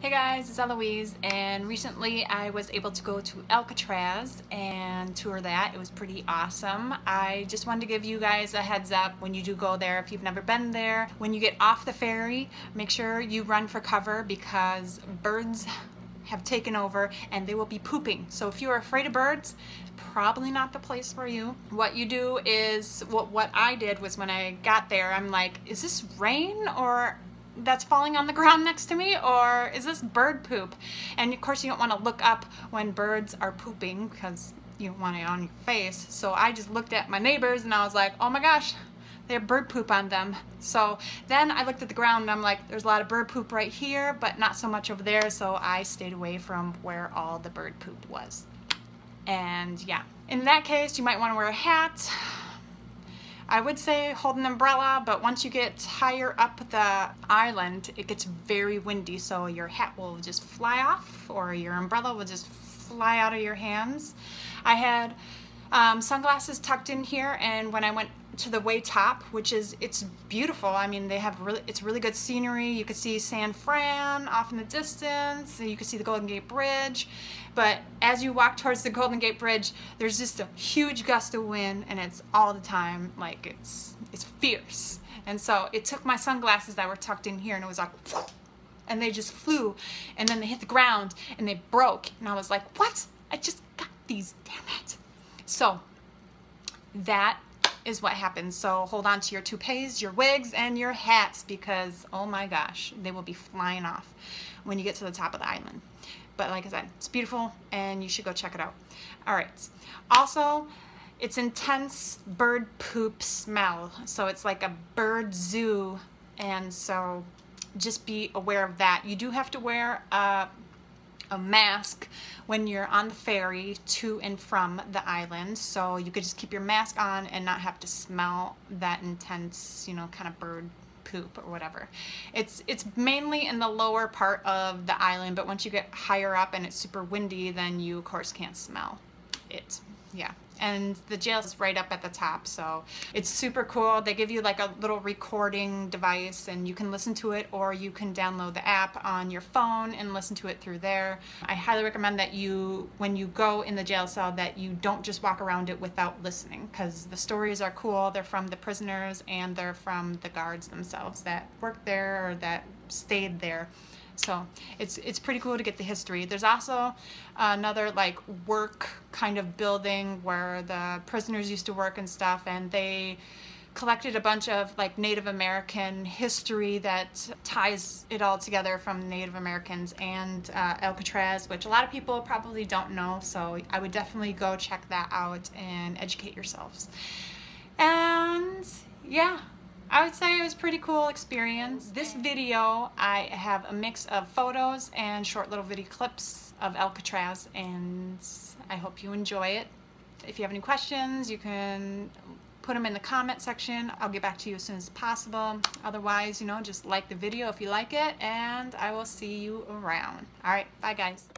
Hey guys, it's Eloise and recently I was able to go to Alcatraz and tour that. It was pretty awesome. I just wanted to give you guys a heads up when you do go there if you've never been there. When you get off the ferry, make sure you run for cover because birds have taken over and they will be pooping. So if you're afraid of birds, probably not the place for you. What you do is, what, what I did was when I got there, I'm like, is this rain or that's falling on the ground next to me or is this bird poop? And of course you don't want to look up when birds are pooping because you don't want it on your face. So I just looked at my neighbors and I was like, oh my gosh, they have bird poop on them. So then I looked at the ground and I'm like, there's a lot of bird poop right here, but not so much over there. So I stayed away from where all the bird poop was. And yeah, in that case, you might want to wear a hat I would say hold an umbrella, but once you get higher up the island, it gets very windy, so your hat will just fly off or your umbrella will just fly out of your hands. I had um, sunglasses tucked in here, and when I went to the way top, which is, it's beautiful. I mean, they have really, it's really good scenery. You could see San Fran off in the distance. You could see the Golden Gate Bridge. But as you walk towards the Golden Gate Bridge, there's just a huge gust of wind and it's all the time. Like it's, it's fierce. And so it took my sunglasses that were tucked in here and it was like, and they just flew and then they hit the ground and they broke. And I was like, what? I just got these, damn it. So that is what happens. So hold on to your toupees, your wigs, and your hats because, oh my gosh, they will be flying off when you get to the top of the island. But like I said, it's beautiful and you should go check it out. All right. Also, it's intense bird poop smell. So it's like a bird zoo. And so just be aware of that. You do have to wear a a mask when you're on the ferry to and from the island. So you could just keep your mask on and not have to smell that intense, you know, kind of bird poop or whatever. It's it's mainly in the lower part of the island, but once you get higher up and it's super windy, then you of course can't smell it. Yeah. And the jail is right up at the top so it's super cool. They give you like a little recording device and you can listen to it or you can download the app on your phone and listen to it through there. I highly recommend that you when you go in the jail cell that you don't just walk around it without listening because the stories are cool. They're from the prisoners and they're from the guards themselves that work there or that stayed there so it's it's pretty cool to get the history. There's also another like work kind of building where the prisoners used to work and stuff and they collected a bunch of like Native American history that ties it all together from Native Americans and uh, Alcatraz, which a lot of people probably don't know. So I would definitely go check that out and educate yourselves. And yeah, I would say it was pretty cool experience. This video, I have a mix of photos and short little video clips of Alcatraz and I hope you enjoy it. If you have any questions, you can put them in the comment section. I'll get back to you as soon as possible. Otherwise, you know, just like the video if you like it and I will see you around. All right, bye guys.